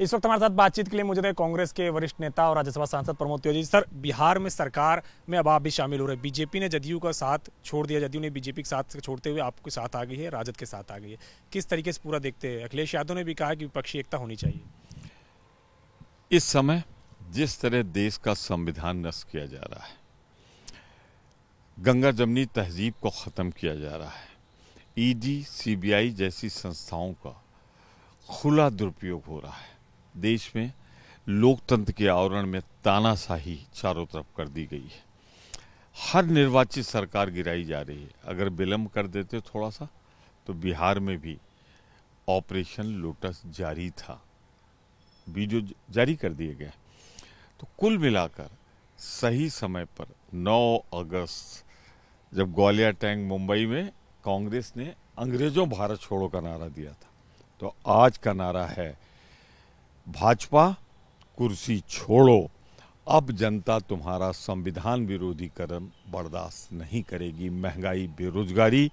इस वक्त हमारे साथ बातचीत के लिए मुझे कांग्रेस के वरिष्ठ नेता और राज्यसभा सांसद प्रमोद तिवारी सर, बिहार में सरकार में अब आप भी शामिल हो रहे हैं। बीजेपी ने जदयू का साथ छोड़ दिया। जदयू ने बीजेपी के साथ छोड़ते हुए आपके साथ आ गई है, राजद के साथ आ गई है। किस तरीके से पूरा देखते हैं? अखिलेश यादव ने भी कहा कि विपक्षी एकता होनी चाहिए। इस समय जिस तरह देश का संविधान नष्ट किया जा रहा है, गंगा जमनी तहजीब को ख़त्म किया जा रहा है, ईडी, सीबीआई जैसी संस्थाओं का खुला दुरुपयोग हो रहा है देश में लोकतंत्र के आवरण में तानाशाही चारों तरफ़ कर दी गई है। हर निर्वाचित सरकार गिराई जा रही है। अगर विलंब कर देते थोड़ा सा तो बिहार में भी ऑपरेशन लोटस जारी था। वीडियो जारी कर दिए गए तो कुल मिलाकर सही समय पर 9 अगस्त, जब ग्वालियर टैंक मुंबई में कांग्रेस ने अंग्रेज़ों भारत छोड़ो का नारा दिया था। तो आज का नारा है भाजपा कुर्सी छोड़ो। अब जनता तुम्हारा संविधान विरोधी कदम बर्दाश्त नहीं करेगी। महँगाई बेरोजगारी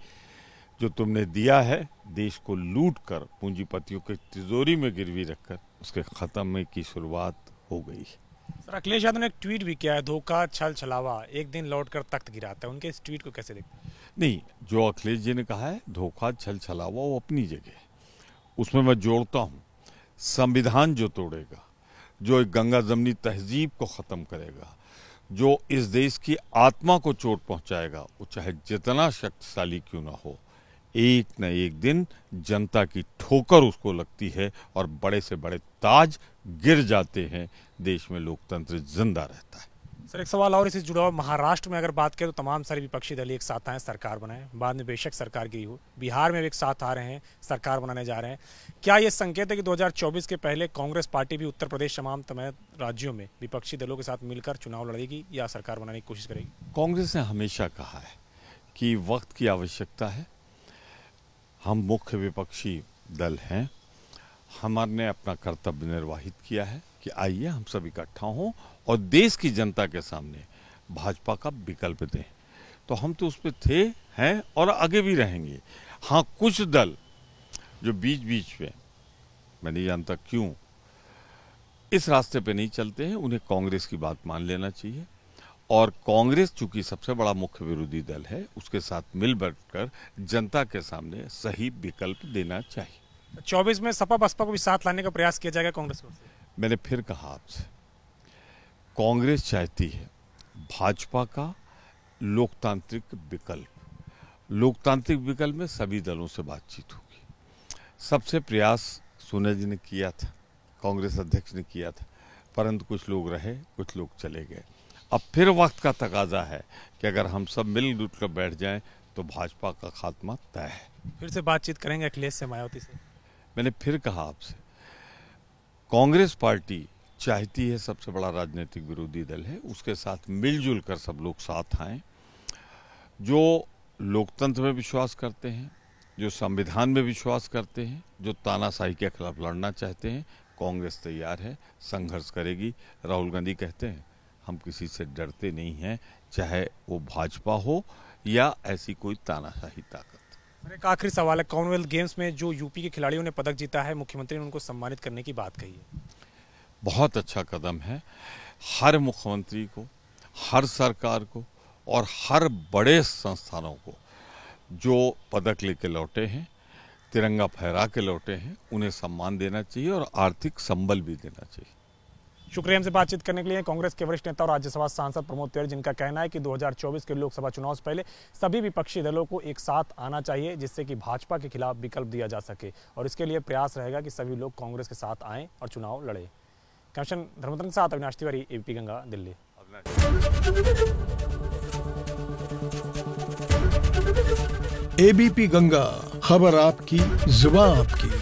जो तुमने दिया है देश को लूट कर पूंजीपतियों के तिजोरी में गिरवी रखकर उसके खत्म की शुरुआत हो गई। है सर अखिलेश यादव ने एक ट्वीट भी किया है धोखा छल छलावा एक दिन लौट कर तख्त गिराता है। उनके इस ट्वीट को कैसे देखते नहीं जो अखिलेश जी ने कहा है धोखा छल छलावा वो अपनी जगह उसमें मैं जोड़ता हूँ। संविधान जो तोड़ेगा, जो एक गंगा जमनी तहजीब को ख़त्म करेगा, जो इस देश की आत्मा को चोट पहुंचाएगा, वो चाहे जितना शक्तिशाली क्यों ना हो, एक न एक दिन जनता की ठोकर उसको लगती है और बड़े से बड़े ताज गिर जाते हैं। देश में लोकतंत्र ज़िंदा रहता है। सर, एक सवाल और इससे जुड़ा हुआ। महाराष्ट्र में अगर बात करें तो तमाम सारे विपक्षी दल एक साथ आए, सरकार बनाए। बाद में बेशक सरकार गिरी हो। बिहार में भी एक साथ आ रहे हैं, सरकार बनाने जा रहे हैं। क्या ये संकेत है कि 2024 के पहले कांग्रेस पार्टी भी उत्तर प्रदेश तमाम तमाम राज्यों में विपक्षी दलों के साथ मिलकर चुनाव लड़ेगी या सरकार बनाने की कोशिश करेगी? कांग्रेस ने हमेशा कहा है कि वक्त की आवश्यकता है। हम मुख्य विपक्षी दल हैं। हमारे अपना कर्तव्य निर्वाहित किया है। कि आइए हम सब इकट्ठा हों और देश की जनता के सामने भाजपा का विकल्प दें। तो हम तो उस पर थे, हैं और आगे भी रहेंगे। हाँ कुछ दल जो बीच बीच में, मैं नहीं जानता क्यों, इस रास्ते पे नहीं चलते हैं, उन्हें कांग्रेस की बात मान लेना चाहिए। और कांग्रेस चूँकि सबसे बड़ा मुख्य विरोधी दल है, उसके साथ मिल बैठकर जनता के सामने सही विकल्प देना चाहिए। चौबीस में सपा बसपा को भी साथ लाने का प्रयास किया जाएगा कांग्रेस को। मैंने फिर कहा आपसे कांग्रेस चाहती है भाजपा का लोकतांत्रिक विकल्प। लोकतांत्रिक विकल्प में सभी दलों से बातचीत होगी। सबसे प्रयास सोनिया जी ने किया था कांग्रेस अध्यक्ष ने किया था परंतु कुछ लोग रहे कुछ लोग चले गए। अब फिर वक्त का तकाजा है कि अगर हम सब मिलजुल कर बैठ जाएँ तो भाजपा का खात्मा तय है। फिर से बातचीत करेंगे अखिलेश से मायावती से। मैंने फिर कहा आपसे कांग्रेस पार्टी चाहती है सबसे बड़ा राजनीतिक विरोधी दल है, उसके साथ मिलजुल कर सब लोग साथ आए, जो लोकतंत्र में विश्वास करते हैं, जो संविधान में विश्वास करते हैं, जो तानाशाही के खिलाफ लड़ना चाहते हैं, कांग्रेस तैयार है, संघर्ष करेगी। राहुल गांधी कहते हैं, हम किसी से डरते नहीं हैं, चाहे वो भाजपा हो या ऐसी कोई तानाशाही ताकत। एक आखिरी सवाल है कॉमनवेल्थ गेम्स में जो यूपी के खिलाड़ियों ने पदक जीता है, मुख्यमंत्री ने उनको सम्मानित करने की बात कही है। बहुत अच्छा कदम है। हर मुख्यमंत्री को, हर सरकार को और हर बड़े संस्थानों को जो पदक लेके लौटे हैं, तिरंगा फहरा के लौटे हैं, उन्हें सम्मान देना चाहिए और आर्थिक संबल भी देना चाहिए। शुक्रिया हमसे बातचीत करने के लिए कांग्रेस के वरिष्ठ नेता और राज्यसभा सांसद प्रमोद तिवारी, जिनका कहना है कि 2024 के लोकसभा चुनाव से पहले सभी विपक्षी दलों को एक साथ आना चाहिए, जिससे कि भाजपा के खिलाफ विकल्प दिया जा सके। और इसके लिए प्रयास रहेगा कि सभी लोग कांग्रेस के साथ आएँ और चुनाव लड़े। कैप्शन धर्मतन के साथ अविनाश तिवारी एबीपी गंगा, दिल्ली। एबीपी गंगा, खबर आपकी जुबा आपकी।